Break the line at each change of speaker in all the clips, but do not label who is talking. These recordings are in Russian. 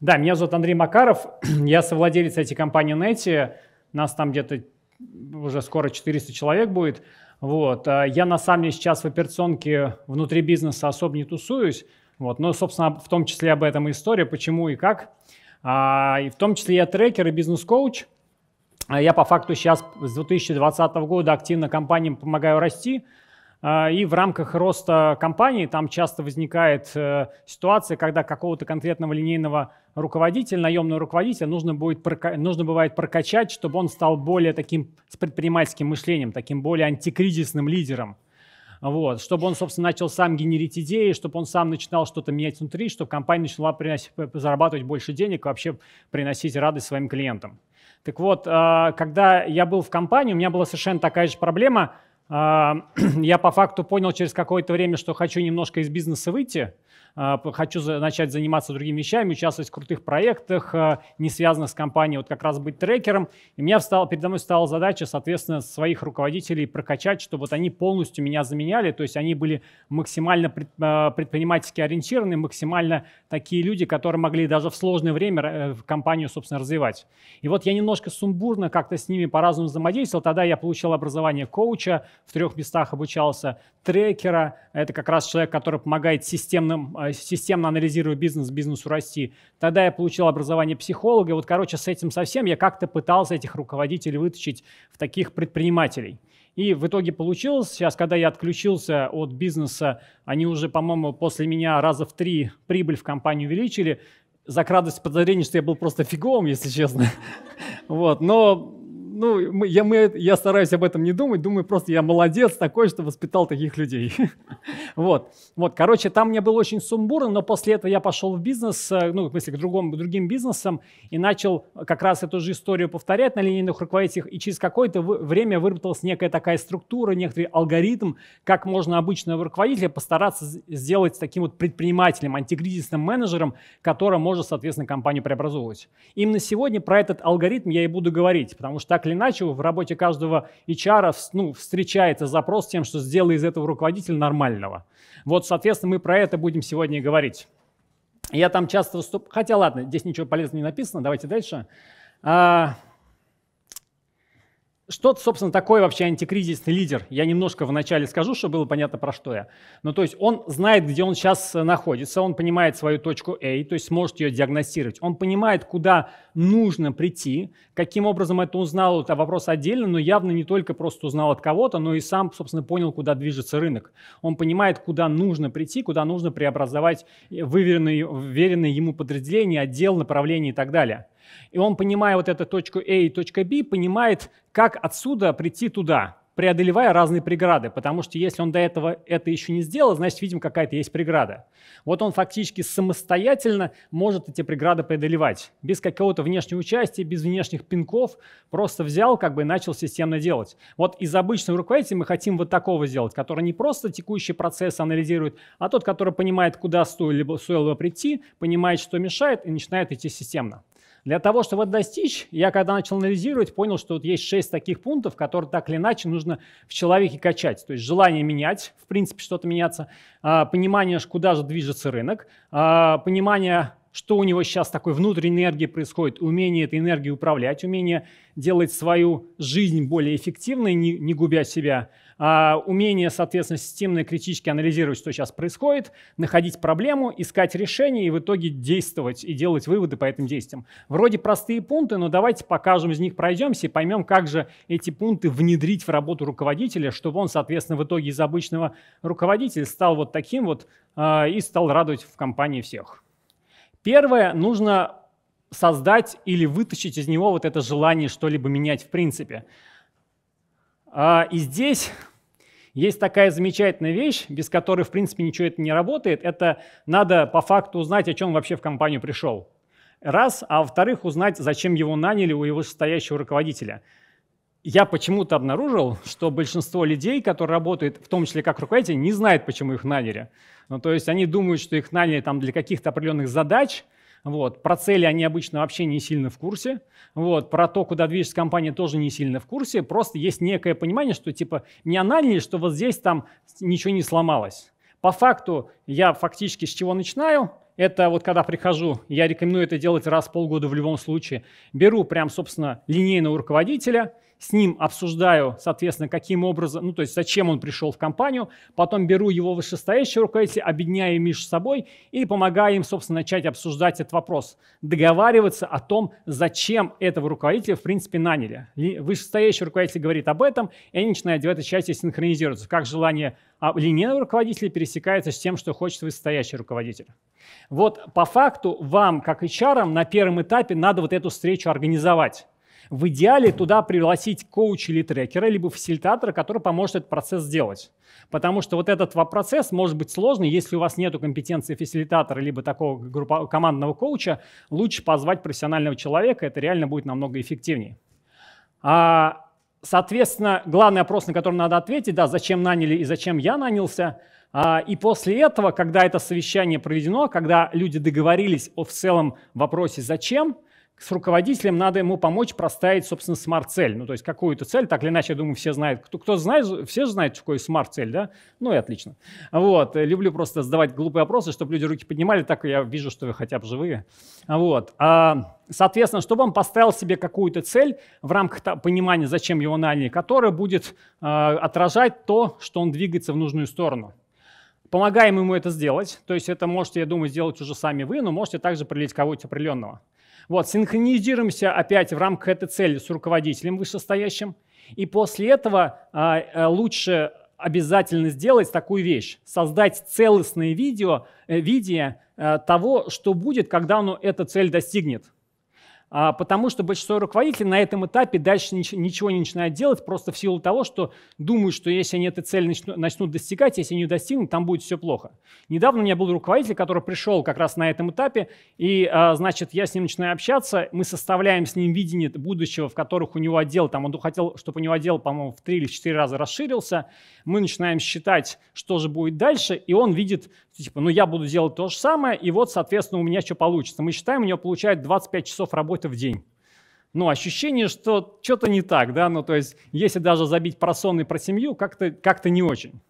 Да, меня зовут Андрей Макаров, я совладелец этой компании Нети, нас там где-то уже скоро 400 человек будет. Вот. А я на самом деле сейчас в операционке внутри бизнеса особо не тусуюсь, вот. но, собственно, в том числе об этом и история, почему и как. А, и в том числе я трекер и бизнес-коуч. А я по факту сейчас с 2020 года активно компаниям помогаю расти, и в рамках роста компании там часто возникает э, ситуация, когда какого-то конкретного линейного руководителя, наемного руководителя нужно, будет, нужно бывает прокачать, чтобы он стал более таким с предпринимательским мышлением, таким более антикризисным лидером. Вот, чтобы он, собственно, начал сам генерить идеи, чтобы он сам начинал что-то менять внутри, чтобы компания начала приносить, зарабатывать больше денег, вообще приносить радость своим клиентам. Так вот, а, когда я был в компании, у меня была совершенно такая же проблема – а, я по факту понял через какое-то время, что хочу немножко из бизнеса выйти, а, хочу начать заниматься другими вещами, участвовать в крутых проектах, а, не связанных с компанией, вот как раз быть трекером. И меня встал, передо мной стала задача, соответственно, своих руководителей прокачать, чтобы вот они полностью меня заменяли, то есть они были максимально а, предпринимательски ориентированы, максимально такие люди, которые могли даже в сложное время э, компанию, собственно, развивать. И вот я немножко сумбурно как-то с ними по-разному взаимодействовал. Тогда я получил образование коуча, в трех местах обучался, трекера, это как раз человек, который помогает системным системно анализирую бизнес, бизнесу расти. Тогда я получил образование психолога. И вот, короче, с этим совсем я как-то пытался этих руководителей вытащить в таких предпринимателей. И в итоге получилось, сейчас, когда я отключился от бизнеса, они уже, по-моему, после меня раза в три прибыль в компанию увеличили. Закрадывается подозрение, что я был просто фиговым, если честно. Вот, но ну, мы, я, мы, я стараюсь об этом не думать, думаю, просто я молодец такой, что воспитал таких людей. вот, вот, короче, там мне было очень сумбурно, но после этого я пошел в бизнес, э, ну, в смысле, к другому, другим бизнесам, и начал как раз эту же историю повторять на линейных руководителях, и через какое-то время выработалась некая такая структура, некоторый алгоритм, как можно обычного руководителя постараться сделать таким вот предпринимателем, антикризисным менеджером, который может, соответственно, компанию преобразовывать. Именно сегодня про этот алгоритм я и буду говорить, потому что так или иначе в работе каждого HR ну, встречается запрос тем, что сделай из этого руководителя нормального. Вот, соответственно, мы про это будем сегодня и говорить. Я там часто выступаю, хотя ладно, здесь ничего полезного не написано, давайте дальше. Что, собственно, такое вообще антикризисный лидер? Я немножко вначале скажу, чтобы было понятно, про что я. Ну, то есть он знает, где он сейчас э, находится, он понимает свою точку A, то есть сможет ее диагностировать. Он понимает, куда нужно прийти. Каким образом это узнал, это вопрос отдельно, но явно не только просто узнал от кого-то, но и сам, собственно, понял, куда движется рынок. Он понимает, куда нужно прийти, куда нужно преобразовать выверенные, уверенные ему подразделения, отдел, направление и так далее. И он, понимая вот эту точку A и точку B, понимает, как отсюда прийти туда, преодолевая разные преграды, потому что если он до этого это еще не сделал, значит, видимо, какая-то есть преграда. Вот он фактически самостоятельно может эти преграды преодолевать, без какого-то внешнего участия, без внешних пинков, просто взял как бы и начал системно делать. Вот из обычного руководителя мы хотим вот такого сделать, который не просто текущий процесс анализирует, а тот, который понимает, куда стоило, стоило прийти, понимает, что мешает и начинает идти системно. Для того, чтобы достичь, я когда начал анализировать, понял, что вот есть шесть таких пунктов, которые так или иначе нужно в человеке качать. То есть желание менять, в принципе, что-то меняться, а, понимание, куда же движется рынок, а, понимание что у него сейчас такой внутренней энергии происходит, умение этой энергией управлять, умение делать свою жизнь более эффективной, не, не губя себя, умение, соответственно, системно и критически анализировать, что сейчас происходит, находить проблему, искать решение и в итоге действовать и делать выводы по этим действиям. Вроде простые пункты, но давайте покажем из них, пройдемся и поймем, как же эти пункты внедрить в работу руководителя, чтобы он, соответственно, в итоге из обычного руководителя стал вот таким вот а, и стал радовать в компании всех. Первое, нужно создать или вытащить из него вот это желание что-либо менять в принципе. А, и здесь есть такая замечательная вещь, без которой, в принципе, ничего это не работает. Это надо по факту узнать, о чем вообще в компанию пришел. Раз, а во-вторых, узнать, зачем его наняли у его состоящего руководителя. Я почему-то обнаружил, что большинство людей, которые работают, в том числе как руководители, не знают, почему их наняли. Ну, то есть они думают, что их наняли там для каких-то определенных задач, вот. Про цели они обычно вообще не сильно в курсе. Вот. Про то, куда движется компания, тоже не сильно в курсе. Просто есть некое понимание, что типа меня наняли, что вот здесь там ничего не сломалось. По факту я фактически с чего начинаю? это вот когда прихожу, я рекомендую это делать раз в полгода в любом случае, беру прям, собственно, линейного руководителя – с ним обсуждаю, соответственно, каким образом, ну, то есть зачем он пришел в компанию, потом беру его вышестоящего руководителя, объединяю между собой и помогаю им, собственно, начать обсуждать этот вопрос, договариваться о том, зачем этого руководителя, в принципе, наняли. Вышестоящий руководитель говорит об этом, и они начинают в этой части синхронизироваться, как желание а линейного руководителя пересекается с тем, что хочет вышестоящий руководитель. Вот по факту вам, как HR, на первом этапе надо вот эту встречу организовать. В идеале туда пригласить коуча или трекера, либо фасилитатора, который поможет этот процесс сделать. Потому что вот этот процесс может быть сложный, если у вас нет компетенции фасилитатора, либо такого группа, командного коуча, лучше позвать профессионального человека, это реально будет намного эффективнее. А, соответственно, главный вопрос, на который надо ответить, да, зачем наняли и зачем я нанялся, а, и после этого, когда это совещание проведено, когда люди договорились о в целом вопросе «зачем?», с руководителем надо ему помочь проставить, собственно, смарт-цель. Ну, то есть какую-то цель, так или иначе, я думаю, все знают. Кто, кто знает, все же знают, что такое смарт-цель, да? Ну и отлично. Вот, люблю просто задавать глупые вопросы, чтобы люди руки поднимали, так я вижу, что вы хотя бы живые. Вот. А, соответственно, чтобы он поставил себе какую-то цель в рамках понимания, зачем его наняли, которая будет а, отражать то, что он двигается в нужную сторону. Помогаем ему это сделать, то есть это можете, я думаю, сделать уже сами вы, но можете также прилить кого-то определенного. Вот, синхронизируемся опять в рамках этой цели с руководителем вышестоящим. И после этого а, а, лучше обязательно сделать такую вещь. Создать целостное видео, э, видео э, того, что будет, когда он эту цель достигнет. А, потому что большинство руководителей на этом этапе дальше ничего не начинают делать, просто в силу того, что думают, что если они эту цель начнут достигать, если ее достигнут, там будет все плохо. Недавно у меня был руководитель, который пришел как раз на этом этапе, и, а, значит, я с ним начинаю общаться, мы составляем с ним видение будущего, в которых у него отдел, там он хотел, чтобы у него отдел, по-моему, в три или четыре раза расширился, мы начинаем считать, что же будет дальше, и он видит, типа, ну я буду делать то же самое, и вот, соответственно, у меня что получится. Мы считаем, у него получает 25 часов работы в день. Ну, ощущение, что что-то не так, да, ну, то есть, если даже забить про сон и про семью, как-то как не очень.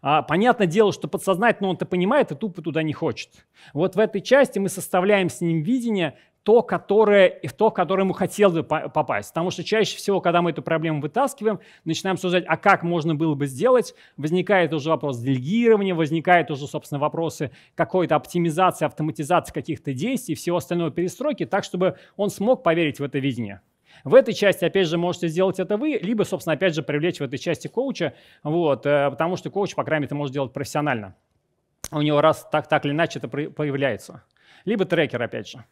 А, понятное дело, что подсознательно он-то понимает и тупо туда не хочет. Вот в этой части мы составляем с ним видение, то, которое, в то, которое ему хотел бы попасть. Потому что чаще всего, когда мы эту проблему вытаскиваем, начинаем обсуждать, а как можно было бы сделать, возникает уже вопрос делегирования, возникает уже, собственно, вопросы какой-то оптимизации, автоматизации каких-то действий, всего остального перестройки, так, чтобы он смог поверить в это видение. В этой части, опять же, можете сделать это вы, либо, собственно, опять же, привлечь в этой части коуча, вот, э, потому что коуч, по крайней мере, это может делать профессионально. У него раз так, так или иначе это появляется. Либо трекер, опять же.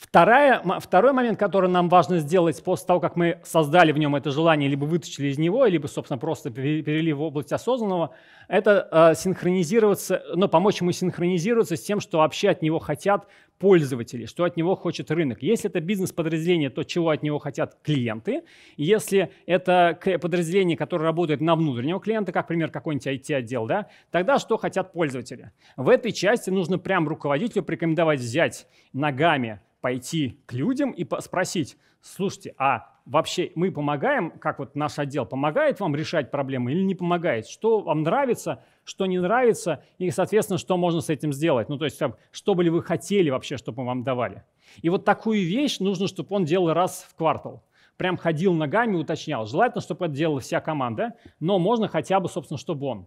Вторая, второй момент, который нам важно сделать после того, как мы создали в нем это желание, либо вытащили из него, либо, собственно, просто перевели в область осознанного, это э, синхронизироваться, ну, помочь ему синхронизироваться с тем, что вообще от него хотят пользователи, что от него хочет рынок. Если это бизнес-подразделение, то чего от него хотят клиенты. Если это подразделение, которое работает на внутреннего клиента, как, например, какой-нибудь IT-отдел, да, тогда что хотят пользователи. В этой части нужно прям руководителю порекомендовать взять ногами пойти к людям и спросить, слушайте, а вообще мы помогаем, как вот наш отдел помогает вам решать проблемы или не помогает? Что вам нравится, что не нравится и, соответственно, что можно с этим сделать? Ну, то есть, что бы ли вы хотели вообще, чтобы мы вам давали? И вот такую вещь нужно, чтобы он делал раз в квартал. Прям ходил ногами, уточнял. Желательно, чтобы это делала вся команда, но можно хотя бы, собственно, чтобы он.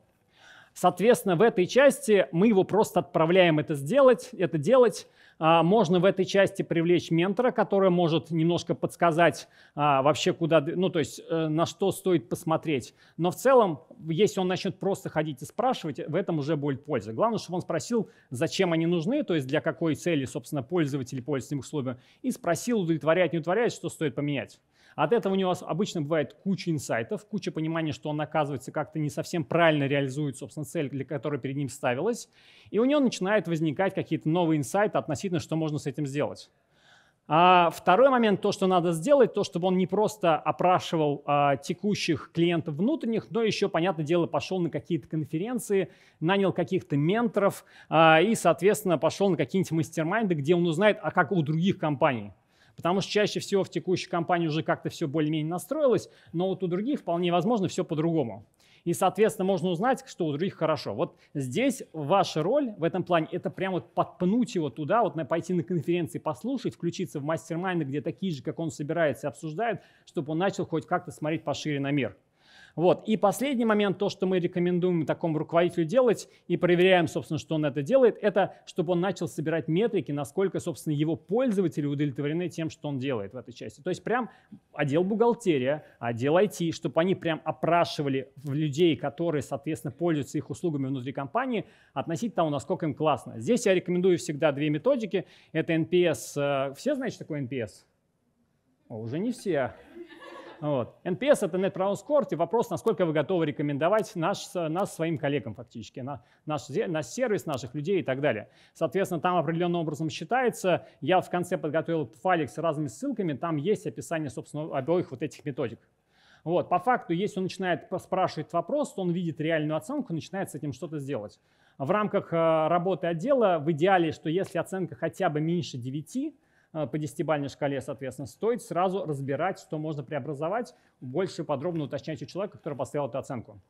Соответственно, в этой части мы его просто отправляем это сделать, это делать. А, можно в этой части привлечь ментора, который может немножко подсказать а, вообще куда, ну то есть э, на что стоит посмотреть. Но в целом, если он начнет просто ходить и спрашивать, в этом уже будет польза. Главное, чтобы он спросил, зачем они нужны, то есть для какой цели, собственно, пользователи пользуются условия, и спросил, удовлетворяет, не удовлетворяет, что стоит поменять. От этого у него обычно бывает куча инсайтов, куча понимания, что он, оказывается, как-то не совсем правильно реализует, собственно, цель, для которой перед ним ставилась. И у него начинают возникать какие-то новые инсайты относительно, что можно с этим сделать. А второй момент, то, что надо сделать, то, чтобы он не просто опрашивал а, текущих клиентов внутренних, но еще, понятное дело, пошел на какие-то конференции, нанял каких-то менторов а, и, соответственно, пошел на какие-нибудь мастер-майнды, где он узнает, а как у других компаний. Потому что чаще всего в текущей компании уже как-то все более-менее настроилось, но вот у других вполне возможно все по-другому. И, соответственно, можно узнать, что у других хорошо. Вот здесь ваша роль в этом плане – это прямо вот подпнуть его туда, вот пойти на конференции, послушать, включиться в мастер-майнды, где такие же, как он собирается, обсуждают, чтобы он начал хоть как-то смотреть пошире на мир. Вот. И последний момент, то, что мы рекомендуем такому руководителю делать и проверяем, собственно, что он это делает, это чтобы он начал собирать метрики, насколько, собственно, его пользователи удовлетворены тем, что он делает в этой части. То есть прям отдел бухгалтерия, отдел IT, чтобы они прям опрашивали людей, которые, соответственно, пользуются их услугами внутри компании, относительно того, насколько им классно. Здесь я рекомендую всегда две методики. Это NPS. Э, все знаете, что такое NPS? О, уже не все. Вот. NPS – это Net Promoter Score, и вопрос, насколько вы готовы рекомендовать наш, нас своим коллегам фактически, на, наш, наш сервис, наших людей и так далее. Соответственно, там определенным образом считается. Я в конце подготовил файлик с разными ссылками, там есть описание, собственно, обоих вот этих методик. Вот. По факту, если он начинает спрашивать вопрос, то он видит реальную оценку, начинает с этим что-то сделать. В рамках э, работы отдела в идеале, что если оценка хотя бы меньше 9, Э, по десятибалльной шкале, соответственно, стоит сразу разбирать, что можно преобразовать, больше подробно уточнять у человека, который поставил эту оценку.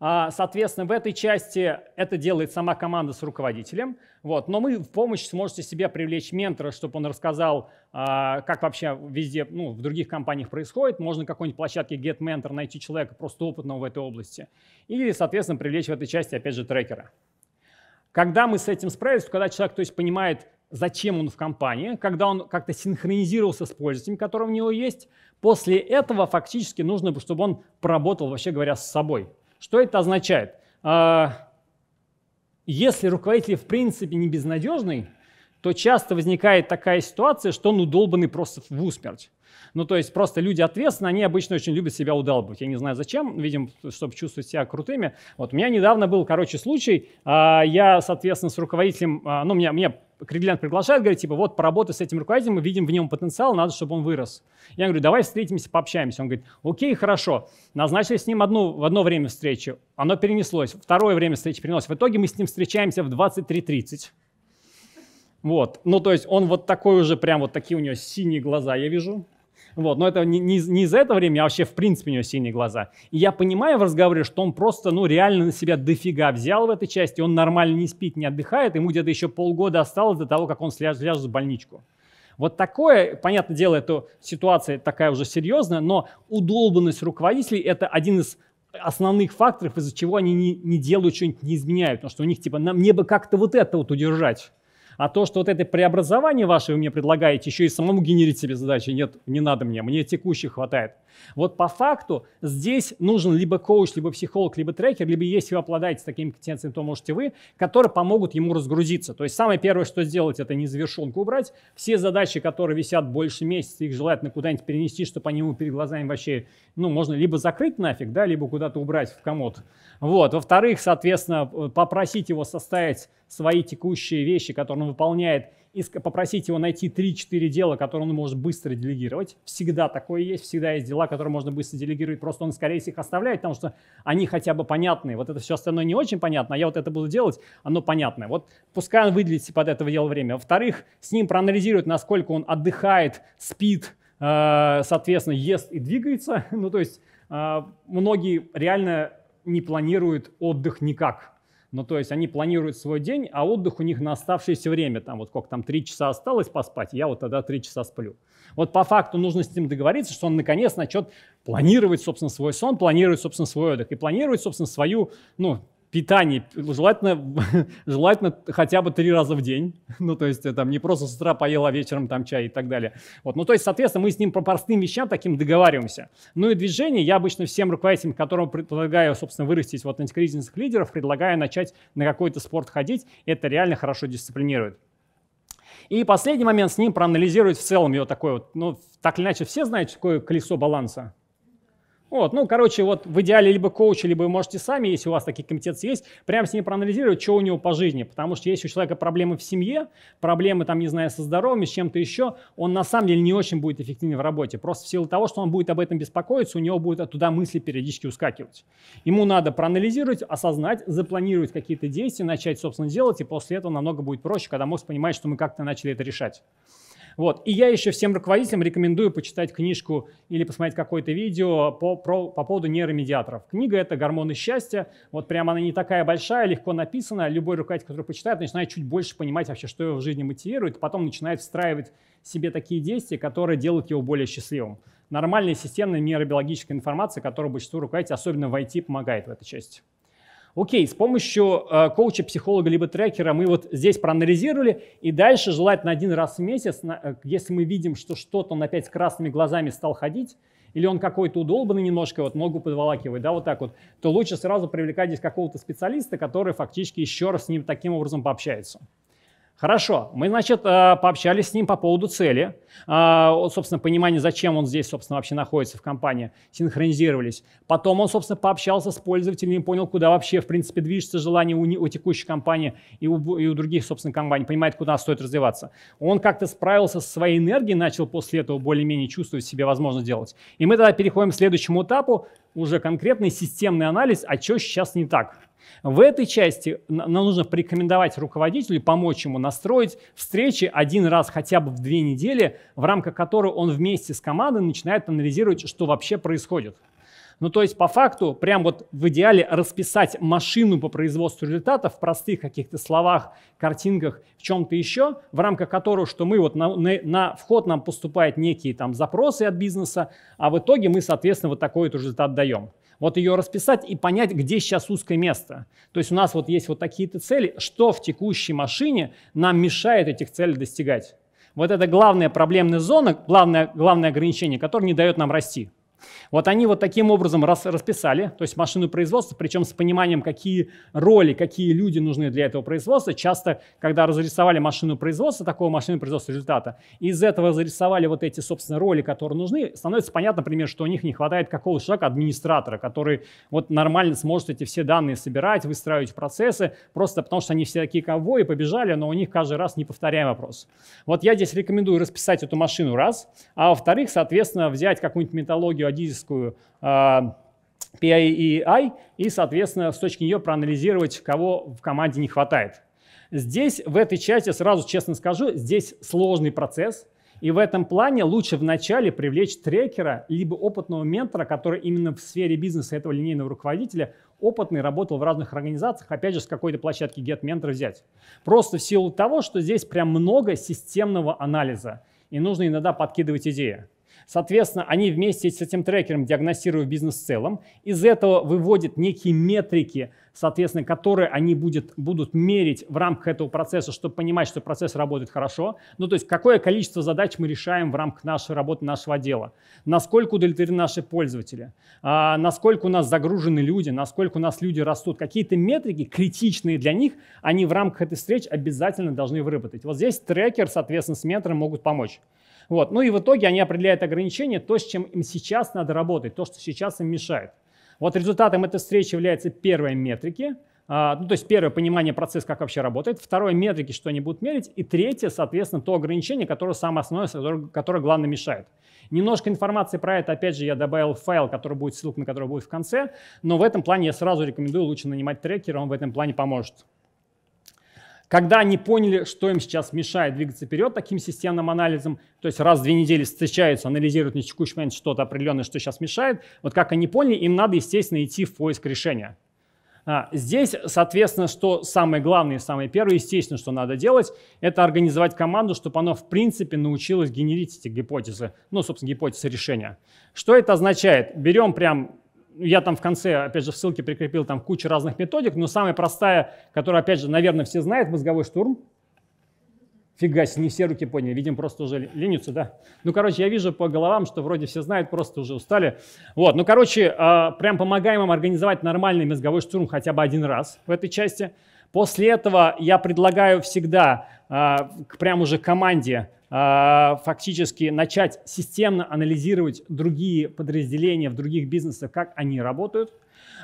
А, соответственно, в этой части это делает сама команда с руководителем. Вот. Но мы в помощь сможете себе привлечь ментора, чтобы он рассказал, а, как вообще везде, ну, в других компаниях происходит. Можно какой-нибудь площадке Get Mentor найти человека просто опытного в этой области. Или, соответственно, привлечь в этой части, опять же, трекера. Когда мы с этим справились, когда человек то есть, понимает, зачем он в компании, когда он как-то синхронизировался с пользователем, который у него есть. После этого фактически нужно, чтобы он поработал, вообще говоря, с собой. Что это означает? А, если руководитель в принципе не безнадежный, то часто возникает такая ситуация, что он удолбанный просто в усмерть. Ну, то есть просто люди ответственные, они обычно очень любят себя удалбывать. Я не знаю зачем, видим, чтобы чувствовать себя крутыми. Вот у меня недавно был, короче, случай. А, я, соответственно, с руководителем, а, ну, меня, меня клиент приглашает, говорит, типа, вот поработай с этим руководителем, мы видим в нем потенциал, надо, чтобы он вырос. Я говорю, давай встретимся, пообщаемся. Он говорит, окей, хорошо. Назначили с ним одну, в одно время встречи, оно перенеслось, второе время встречи перенеслось. В итоге мы с ним встречаемся в 23.30. Вот, ну то есть он вот такой уже, прям вот такие у него синие глаза, я вижу. Вот, но это не, не, не из-за этого времени, а вообще в принципе у него синие глаза. И я понимаю в разговоре, что он просто, ну, реально на себя дофига взял в этой части, он нормально не спит, не отдыхает, ему где-то еще полгода осталось до того, как он сляжет, ляжет в больничку. Вот такое, понятное дело, эта ситуация такая уже серьезная, но удолбанность руководителей – это один из основных факторов, из-за чего они не, не делают что-нибудь, не изменяют. Потому что у них типа, нам, мне бы как-то вот это вот удержать. А то, что вот это преобразование ваше вы мне предлагаете, еще и самому генерить себе задачи, нет, не надо мне, мне текущих хватает. Вот по факту здесь нужен либо коуч, либо психолог, либо трекер, либо если вы обладаете такими компетенциями, то можете вы, которые помогут ему разгрузиться. То есть самое первое, что сделать, это незавершенку убрать. Все задачи, которые висят больше месяца, их желательно куда-нибудь перенести, чтобы они ему перед глазами вообще, ну, можно либо закрыть нафиг, да, либо куда-то убрать в комод. Вот. Во-вторых, соответственно, попросить его составить свои текущие вещи, которые он выполняет, попросить его найти 3-4 дела, которые он может быстро делегировать. Всегда такое есть, всегда есть дела, которые можно быстро делегировать, просто он скорее всего их оставляет, потому что они хотя бы понятные. Вот это все остальное не очень понятно, а я вот это буду делать, оно понятное. Вот пускай он выделит под этого дела время. Во-вторых, с ним проанализируют, насколько он отдыхает, спит, э, соответственно, ест и двигается. Ну, то есть э, многие реально не планируют отдых никак. Ну, то есть они планируют свой день, а отдых у них на оставшееся время, там вот сколько там, три часа осталось поспать, я вот тогда три часа сплю. Вот по факту нужно с ним договориться, что он наконец начнет планировать, собственно, свой сон, планировать, собственно, свой отдых и планировать, собственно, свою, ну, питание, желательно, желательно хотя бы три раза в день. Ну, то есть там не просто с утра поел, а вечером там чай и так далее. Вот. Ну, то есть, соответственно, мы с ним по простым вещам таким договариваемся. Ну и движение я обычно всем руководителям, которым предлагаю, собственно, вырастить вот антикризисных лидеров, предлагаю начать на какой-то спорт ходить. Это реально хорошо дисциплинирует. И последний момент с ним проанализировать в целом его такой вот, ну, так или иначе, все знают, что такое колесо баланса? Вот, ну, короче, вот в идеале либо коучи, либо вы можете сами, если у вас такие компетенции есть, прямо с ним проанализировать, что у него по жизни. Потому что если у человека проблемы в семье, проблемы, там, не знаю, со здоровьем, с чем-то еще, он на самом деле не очень будет эффективен в работе. Просто в силу того, что он будет об этом беспокоиться, у него будут оттуда мысли периодически ускакивать. Ему надо проанализировать, осознать, запланировать какие-то действия, начать, собственно, делать, и после этого намного будет проще, когда мозг понимает, что мы как-то начали это решать. Вот. И я еще всем руководителям рекомендую почитать книжку или посмотреть какое-то видео по, про, по поводу нейромедиаторов. Книга — это «Гормоны счастья». Вот прямо она не такая большая, легко написана. Любой руководитель, который почитает, начинает чуть больше понимать вообще, что его в жизни мотивирует, потом начинает встраивать себе такие действия, которые делают его более счастливым. Нормальная системная нейробиологическая информация, которая большинству руководителей, особенно в IT, помогает в этой части. Окей, с помощью э, коуча, психолога либо трекера мы вот здесь проанализировали, и дальше желательно один раз в месяц, на, э, если мы видим, что что-то он опять с красными глазами стал ходить, или он какой-то удолбанный немножко, вот ногу подволакивает, да, вот так вот, то лучше сразу привлекать здесь какого-то специалиста, который фактически еще раз с ним таким образом пообщается. Хорошо, мы, значит, э, пообщались с ним по поводу цели, э, собственно, понимание, зачем он здесь, собственно, вообще находится в компании, синхронизировались. Потом он, собственно, пообщался с пользователями, понял, куда вообще, в принципе, движется желание у, у текущей компании и у, и у других, собственно, компаний, понимает, куда стоит развиваться. Он как-то справился со своей энергией, начал после этого более-менее чувствовать себе возможность делать. И мы тогда переходим к следующему этапу, уже конкретный системный анализ, а что сейчас не так. В этой части нам нужно порекомендовать руководителю, помочь ему настроить встречи один раз хотя бы в две недели, в рамках которой он вместе с командой начинает анализировать, что вообще происходит. Ну, то есть, по факту, прям вот в идеале расписать машину по производству результатов в простых каких-то словах, картинках, в чем-то еще, в рамках которого, что мы вот на, на, на вход нам поступают некие там запросы от бизнеса, а в итоге мы, соответственно, вот такой вот результат даем вот ее расписать и понять, где сейчас узкое место. То есть у нас вот есть вот такие-то цели, что в текущей машине нам мешает этих целей достигать. Вот это главная проблемная зона, главное, главное ограничение, которое не дает нам расти. Вот они вот таким образом рас, расписали, то есть машину производства, причем с пониманием, какие роли, какие люди нужны для этого производства. Часто, когда разрисовали машину производства, такого машины производства результата, из этого зарисовали вот эти, собственно, роли, которые нужны, становится понятно, например, что у них не хватает какого-то человека, администратора, который вот нормально сможет эти все данные собирать, выстраивать процессы, просто потому что они все такие ковбои, побежали, но у них каждый раз не повторяем вопрос. Вот я здесь рекомендую расписать эту машину раз, а во-вторых, соответственно, взять какую-нибудь методологию адизовскую PIEI а, и, соответственно, с точки нее проанализировать, кого в команде не хватает. Здесь, в этой части, сразу честно скажу, здесь сложный процесс, и в этом плане лучше вначале привлечь трекера, либо опытного ментора, который именно в сфере бизнеса этого линейного руководителя опытный, работал в разных организациях, опять же, с какой-то площадки GetMentor взять. Просто в силу того, что здесь прям много системного анализа, и нужно иногда подкидывать идеи. Соответственно, они вместе с этим трекером диагностируют бизнес в целом. Из этого выводят некие метрики, соответственно, которые они будет, будут мерить в рамках этого процесса, чтобы понимать, что процесс работает хорошо. Ну, то есть, какое количество задач мы решаем в рамках нашей работы, нашего отдела. Насколько удовлетворены наши пользователи. А, насколько у нас загружены люди, насколько у нас люди растут. Какие-то метрики критичные для них, они в рамках этой встречи обязательно должны выработать. Вот здесь трекер, соответственно, с ментором могут помочь. Вот. Ну и в итоге они определяют ограничения, то, с чем им сейчас надо работать, то, что сейчас им мешает. Вот результатом этой встречи является первые метрики, а, ну, то есть первое понимание процесса, как вообще работает, второе метрики, что они будут мерить, и третье, соответственно, то ограничение, которое самое основное, которое главное мешает. Немножко информации про это, опять же, я добавил файл, который будет, ссылка на который будет в конце, но в этом плане я сразу рекомендую лучше нанимать трекера, он в этом плане поможет. Когда они поняли, что им сейчас мешает двигаться вперед таким системным анализом, то есть раз в две недели встречаются, анализируют на текущий момент что-то определенное, что сейчас мешает, вот как они поняли, им надо, естественно, идти в поиск решения. А, здесь, соответственно, что самое главное и самое первое, естественно, что надо делать, это организовать команду, чтобы она, в принципе, научилась генерить эти гипотезы, ну, собственно, гипотезы решения. Что это означает? Берем прям я там в конце, опять же, в ссылке прикрепил там кучу разных методик, но самая простая, которую, опять же, наверное, все знают, мозговой штурм. Фига себе, не все руки поняли, видим, просто уже ленятся, да? Ну, короче, я вижу по головам, что вроде все знают, просто уже устали. Вот, ну, короче, а, прям помогаем им организовать нормальный мозговой штурм хотя бы один раз в этой части. После этого я предлагаю всегда к прям уже команде а, фактически начать системно анализировать другие подразделения в других бизнесах, как они работают.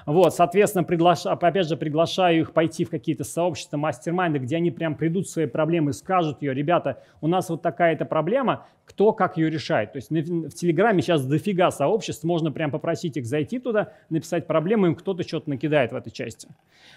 Вот, соответственно, приглаша, опять же, приглашаю их пойти в какие-то сообщества, мастер-майнды, где они прям придут свои проблемы, скажут ее, ребята, у нас вот такая-то проблема, кто как ее решает. То есть в Телеграме сейчас дофига сообществ, можно прям попросить их зайти туда, написать проблему, им кто-то что-то накидает в этой части.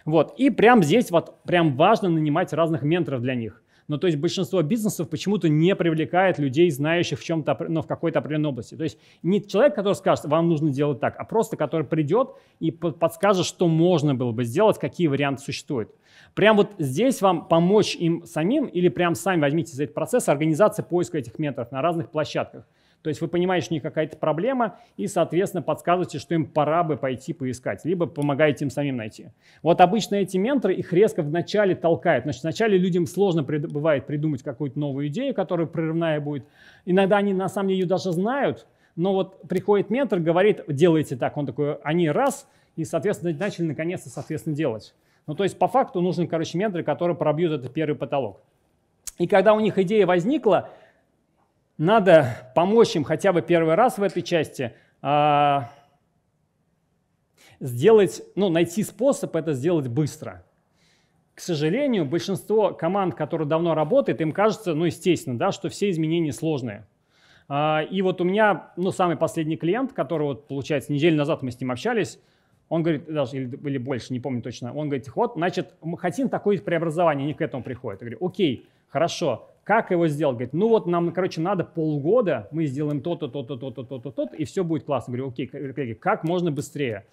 Вот, и прям здесь вот прям важно нанимать разных менторов для них. Но то есть большинство бизнесов почему-то не привлекает людей, знающих в чем-то, ну, в какой-то определенной области. То есть не человек, который скажет, вам нужно делать так, а просто который придет и подскажет, что можно было бы сделать, какие варианты существуют. Прям вот здесь вам помочь им самим или прям сами возьмите за этот процесс организации поиска этих менторов на разных площадках. То есть вы понимаете, что у них какая-то проблема, и, соответственно, подсказываете, что им пора бы пойти поискать, либо помогаете им самим найти. Вот обычно эти менторы их резко вначале толкают. Значит, вначале людям сложно бывает придумать какую-то новую идею, которая прорывная будет. Иногда они на самом деле ее даже знают, но вот приходит ментор, говорит, делайте так. Он такой, они раз, и, соответственно, начали наконец-то, соответственно, делать. Ну, то есть, по факту нужны, короче, менторы, которые пробьют этот первый потолок. И когда у них идея возникла, надо помочь им хотя бы первый раз в этой части а, сделать, ну, найти способ это сделать быстро. К сожалению, большинство команд, которые давно работают, им кажется, ну, естественно, да, что все изменения сложные. А, и вот у меня, ну, самый последний клиент, который, вот, получается, неделю назад мы с ним общались, он говорит, даже или, или больше, не помню точно, он говорит, вот, значит, мы хотим такое преобразование, они к этому приходят. Я говорю, окей, хорошо, как его сделать? Говорит, ну вот нам, короче, надо полгода, мы сделаем то-то, то-то, то-то, то-то, то-то, и все будет классно. Говорю, окей, коллеги, как можно быстрее?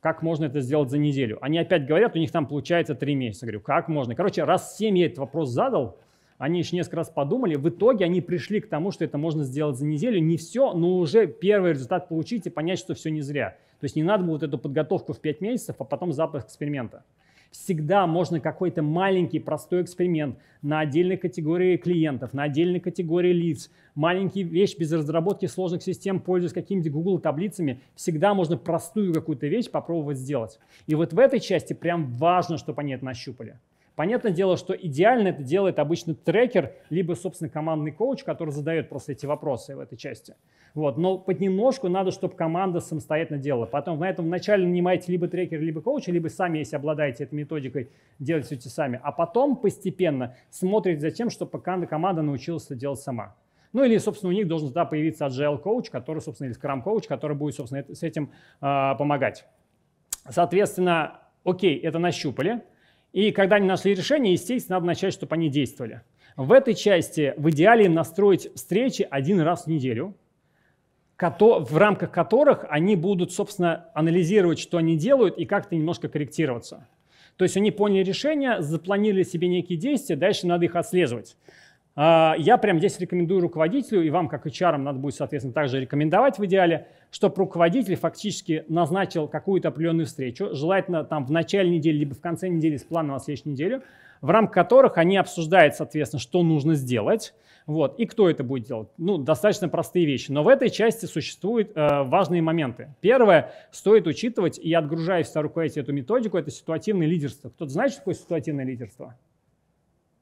Как можно это сделать за неделю? Они опять говорят, у них там получается три месяца. Говорю, как можно? Короче, раз семь я этот вопрос задал, они еще несколько раз подумали, в итоге они пришли к тому, что это можно сделать за неделю. Не все, но уже первый результат получить и понять, что все не зря. То есть не надо было вот эту подготовку в пять месяцев, а потом запуск эксперимента. Всегда можно какой-то маленький простой эксперимент на отдельной категории клиентов, на отдельной категории лиц, маленький вещь без разработки сложных систем, пользуясь какими-то Google таблицами, всегда можно простую какую-то вещь попробовать сделать. И вот в этой части прям важно, чтобы они это нащупали. Понятное дело, что идеально это делает обычно трекер, либо, собственно, командный коуч, который задает просто эти вопросы в этой части. Вот. Но понемножку надо, чтобы команда самостоятельно делала. Потом на этом вначале нанимаете либо трекер, либо коуча, либо сами, если обладаете этой методикой, делайте все сами. А потом постепенно смотрите за тем, чтобы команда научилась это делать сама. Ну или, собственно, у них должен тогда появиться agile коуч, который, собственно, или Scrum коуч, который будет, собственно, с этим э, помогать. Соответственно, окей, это нащупали. И когда они нашли решение, естественно, надо начать, чтобы они действовали. В этой части в идеале настроить встречи один раз в неделю, в рамках которых они будут, собственно, анализировать, что они делают, и как-то немножко корректироваться. То есть они поняли решение, запланировали себе некие действия, дальше надо их отслеживать. А, я прям здесь рекомендую руководителю, и вам, как HR, надо будет, соответственно, также рекомендовать в идеале, чтобы руководитель фактически назначил какую-то определенную встречу, желательно там в начале недели, либо в конце недели с планом на следующую неделю, в рамках которых они обсуждают, соответственно, что нужно сделать, вот, и кто это будет делать. Ну, достаточно простые вещи. Но в этой части существуют э, важные моменты. Первое, стоит учитывать, и отгружаясь руководить эту методику, это ситуативное лидерство. Кто-то знает, что такое ситуативное лидерство?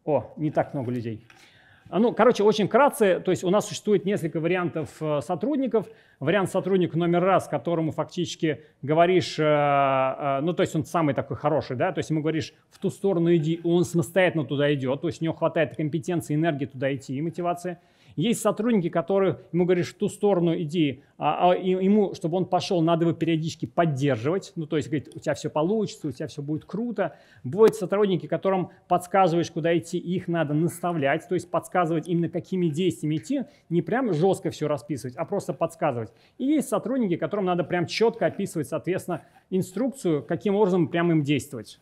О, не так много людей. А, ну, короче, очень вкратце, то есть у нас существует несколько вариантов э, сотрудников. Вариант сотрудника номер раз, которому фактически говоришь, э, э, ну, то есть он самый такой хороший, да, то есть ему говоришь, в ту сторону иди, он самостоятельно туда идет, то есть у него хватает компетенции, энергии туда идти и мотивации. Есть сотрудники, которые ему говоришь, в ту сторону иди, а, а ему, чтобы он пошел, надо его периодически поддерживать. Ну, то есть, говорит, у тебя все получится, у тебя все будет круто. Бывают сотрудники, которым подсказываешь, куда идти, их надо наставлять, то есть подсказывать именно какими действиями идти, не прям жестко все расписывать, а просто подсказывать. И есть сотрудники, которым надо прям четко описывать, соответственно, инструкцию, каким образом прям им действовать.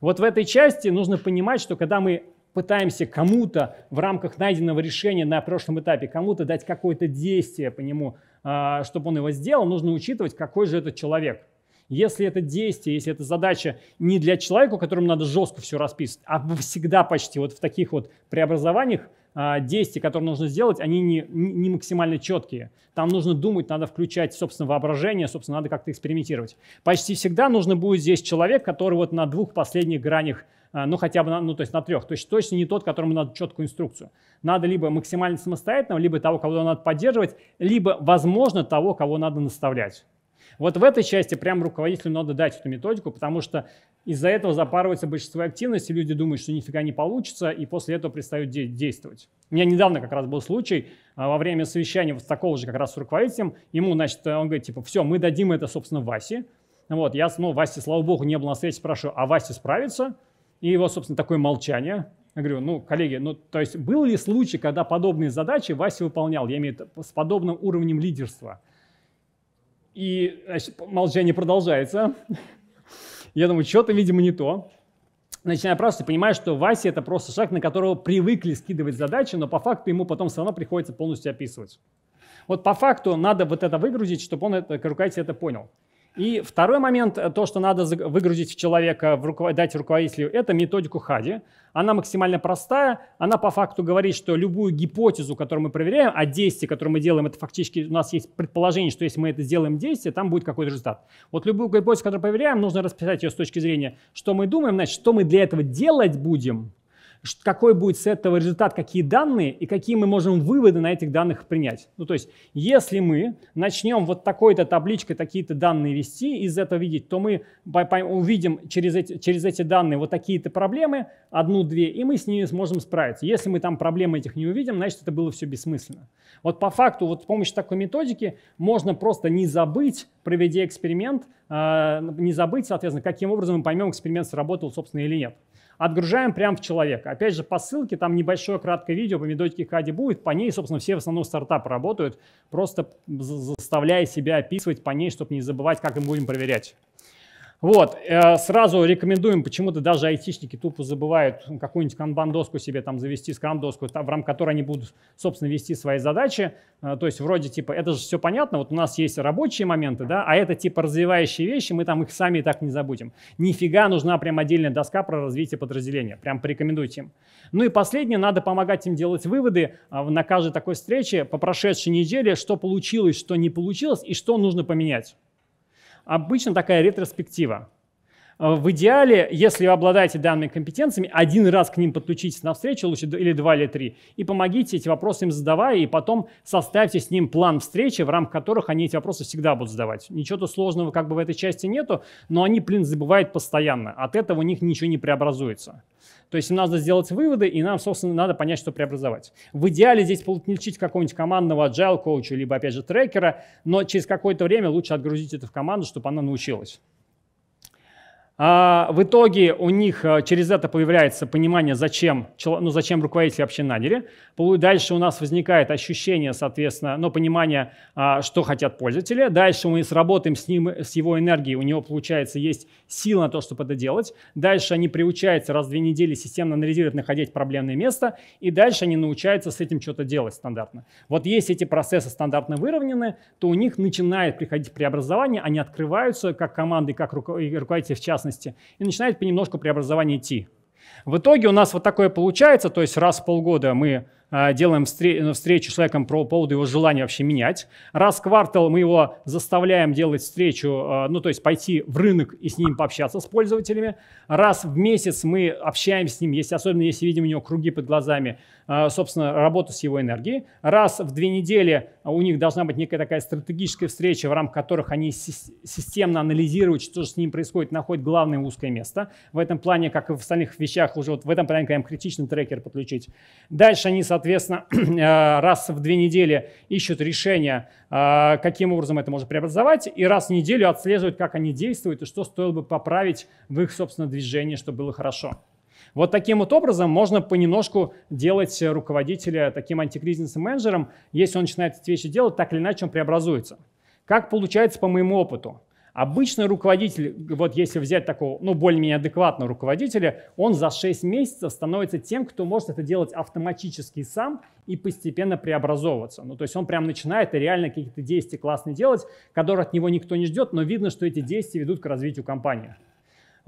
Вот в этой части нужно понимать, что когда мы пытаемся кому-то в рамках найденного решения на прошлом этапе, кому-то дать какое-то действие по нему, а, чтобы он его сделал, нужно учитывать, какой же этот человек. Если это действие, если это задача не для человека, которому надо жестко все расписывать, а всегда почти вот в таких вот преобразованиях а, действия, которые нужно сделать, они не, не максимально четкие. Там нужно думать, надо включать, собственно, воображение, собственно, надо как-то экспериментировать. Почти всегда нужно будет здесь человек, который вот на двух последних гранях а, ну хотя бы, на, ну то есть на трех, то есть точно не тот, которому надо четкую инструкцию. Надо либо максимально самостоятельного, либо того, кого надо поддерживать, либо, возможно, того, кого надо наставлять. Вот в этой части прям руководителю надо дать эту методику, потому что из-за этого запарывается большинство активности, люди думают, что нифига не получится, и после этого перестают де- действовать. У меня недавно как раз был случай, а, во время совещания вот такого же как раз с руководителем, ему, значит, он говорит, типа, все, мы дадим это, собственно, Васе. Вот, я, ну, Васе, слава богу, не был на встрече, спрашиваю, а Вася справится? И его, собственно, такое молчание. Я говорю, ну, коллеги, ну, то есть был ли случай, когда подобные задачи Вася выполнял, я имею в виду, с подобным уровнем лидерства? И значит, молчание продолжается. Я думаю, что-то, видимо, не то. Начинаю просто понимать, что Вася это просто шаг, на которого привыкли скидывать задачи, но по факту ему потом все равно приходится полностью описывать. Вот по факту надо вот это выгрузить, чтобы он, это, руководитель, это понял. И второй момент, э, то, что надо выгрузить в человека, в руковод... дать руководителю, это методику Хади. Она максимально простая, она по факту говорит, что любую гипотезу, которую мы проверяем, а действие, которое мы делаем, это фактически у нас есть предположение, что если мы это сделаем действие, там будет какой-то результат. Вот любую гипотезу, которую проверяем, нужно расписать ее с точки зрения, что мы думаем, значит, что мы для этого делать будем, какой будет с этого результат, какие данные и какие мы можем выводы на этих данных принять. Ну, то есть, если мы начнем вот такой-то табличкой такие-то данные вести, из этого видеть, то мы увидим через эти, через эти данные вот такие-то проблемы, одну-две, и мы с ними сможем справиться. Если мы там проблем этих не увидим, значит, это было все бессмысленно. Вот по факту, вот с помощью такой методики можно просто не забыть, проведя эксперимент, а, не забыть, соответственно, каким образом мы поймем, эксперимент сработал, собственно, или нет отгружаем прямо в человека. Опять же, по ссылке, там небольшое краткое видео по методике Хади будет, по ней, собственно, все в основном стартапы работают, просто заставляя себя описывать по ней, чтобы не забывать, как мы будем проверять. Вот, э, сразу рекомендуем, почему-то даже айтишники тупо забывают какую-нибудь канбан-доску себе там завести, скрам-доску, в рамках которой они будут, собственно, вести свои задачи. Э, то есть вроде типа, это же все понятно, вот у нас есть рабочие моменты, да, а это типа развивающие вещи, мы там их сами и так не забудем. Нифига нужна прям отдельная доска про развитие подразделения, прям порекомендуйте им. Ну и последнее, надо помогать им делать выводы э, на каждой такой встрече по прошедшей неделе, что получилось, что не получилось и что нужно поменять обычно такая ретроспектива. Э, в идеале, если вы обладаете данными компетенциями, один раз к ним подключитесь на встречу, лучше или два, или три, и помогите эти вопросы им задавая, и потом составьте с ним план встречи, в рамках которых они эти вопросы всегда будут задавать. Ничего сложного как бы в этой части нету, но они, блин, забывают постоянно. От этого у них ничего не преобразуется. То есть им надо сделать выводы, и нам, собственно, надо понять, что преобразовать. В идеале здесь получить какого-нибудь командного agile коуча, либо, опять же, трекера, но через какое-то время лучше отгрузить это в команду, чтобы она научилась. А, в итоге у них а, через это появляется понимание, зачем, ну, зачем руководитель вообще наняли. Дальше у нас возникает ощущение, соответственно, ну, понимание, а, что хотят пользователи. Дальше мы сработаем с ним, с его энергией, у него, получается, есть сила на то, чтобы это делать. Дальше они приучаются раз в две недели системно анализировать, находить проблемное место. И дальше они научаются с этим что-то делать стандартно. Вот если эти процессы стандартно выровнены, то у них начинает приходить преобразование, они открываются как команды, как руководители в частности, частности, и начинает понемножку преобразование идти. В итоге у нас вот такое получается, то есть раз в полгода мы делаем ну, встречу с человеком по поводу его желания вообще менять. Раз в квартал мы его заставляем делать встречу, э, ну то есть пойти в рынок и с ним пообщаться с пользователями. Раз в месяц мы общаемся с ним, если, особенно если видим у него круги под глазами, э, собственно, работу с его энергией. Раз в две недели у них должна быть некая такая стратегическая встреча, в рамках которых они системно анализируют, что же с ним происходит, находят главное узкое место. В этом плане, как и в остальных вещах, уже вот в этом плане, когда им критичный трекер подключить. Дальше они, соответственно, э, раз в две недели ищут решение, э, каким образом это можно преобразовать, и раз в неделю отслеживают, как они действуют и что стоило бы поправить в их, собственно, движении, чтобы было хорошо. Вот таким вот образом можно понемножку делать руководителя таким антикризисным менеджером. Если он начинает эти вещи делать, так или иначе он преобразуется. Как получается по моему опыту? Обычный руководитель, вот если взять такого, ну, более-менее адекватного руководителя, он за 6 месяцев становится тем, кто может это делать автоматически сам и постепенно преобразовываться. Ну, то есть он прям начинает реально какие-то действия классные делать, которые от него никто не ждет, но видно, что эти действия ведут к развитию компании.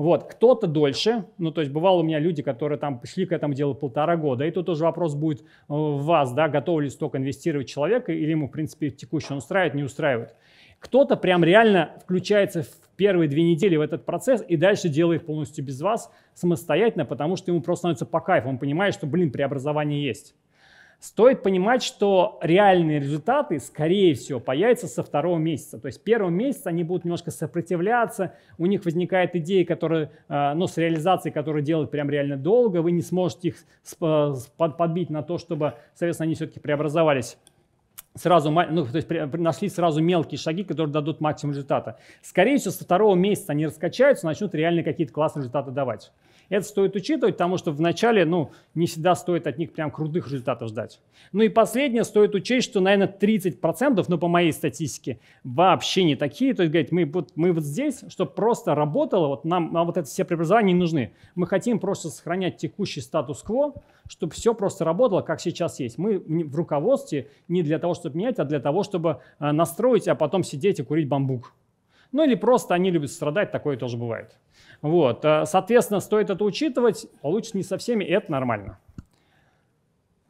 Вот, кто-то дольше, ну, то есть бывало у меня люди, которые там шли к этому делу полтора года, и тут тоже вопрос будет э, в вас, да, готовы ли столько инвестировать человека, или ему, в принципе, текущий он устраивает, не устраивает. Кто-то прям реально включается в первые две недели в этот процесс и дальше делает полностью без вас самостоятельно, потому что ему просто становится по кайфу, он понимает, что, блин, преобразование есть. Стоит понимать, что реальные результаты, скорее всего, появятся со второго месяца. То есть первого месяца они будут немножко сопротивляться, у них возникает идея, которая, э, ну, с реализацией, которую делать прям реально долго, вы не сможете их подбить на то, чтобы, соответственно, они все-таки преобразовались сразу, ну, то есть нашли сразу мелкие шаги, которые дадут максимум результата. Скорее всего, со второго месяца они раскачаются, начнут реально какие-то классные результаты давать. Это стоит учитывать, потому что вначале ну, не всегда стоит от них прям крутых результатов ждать. Ну и последнее, стоит учесть, что, наверное, 30%, ну по моей статистике, вообще не такие. То есть, говорить, мы вот, мы вот здесь, чтобы просто работало, вот нам, нам вот это все преобразования не нужны. Мы хотим просто сохранять текущий статус-кво, чтобы все просто работало, как сейчас есть. Мы в руководстве не для того, чтобы менять, а для того, чтобы э, настроить, а потом сидеть и курить бамбук. Ну или просто они любят страдать, такое тоже бывает. Вот, э, соответственно, стоит это учитывать, получится не со всеми, и это нормально.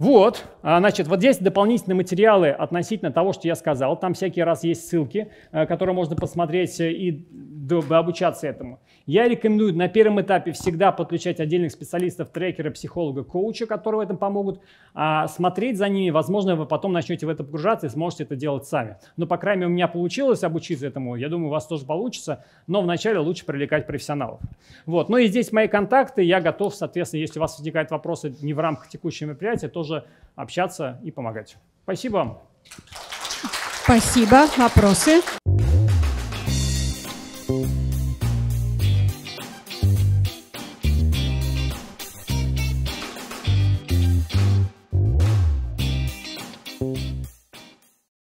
Вот, а, значит, вот здесь дополнительные материалы относительно того, что я сказал. Там всякий раз есть ссылки, э, которые можно посмотреть и обучаться этому. Я рекомендую на первом этапе всегда подключать отдельных специалистов, трекера, психолога, коуча, которые в этом помогут. А смотреть за ними, возможно, вы потом начнете в это погружаться и сможете это делать сами. Но, по крайней мере, у меня получилось обучиться этому. Я думаю, у вас тоже получится. Но вначале лучше привлекать профессионалов. Вот. Ну и здесь мои контакты. Я готов, соответственно, если у вас возникают вопросы не в рамках текущего мероприятия, тоже общаться и помогать. Спасибо вам.
Спасибо. Вопросы?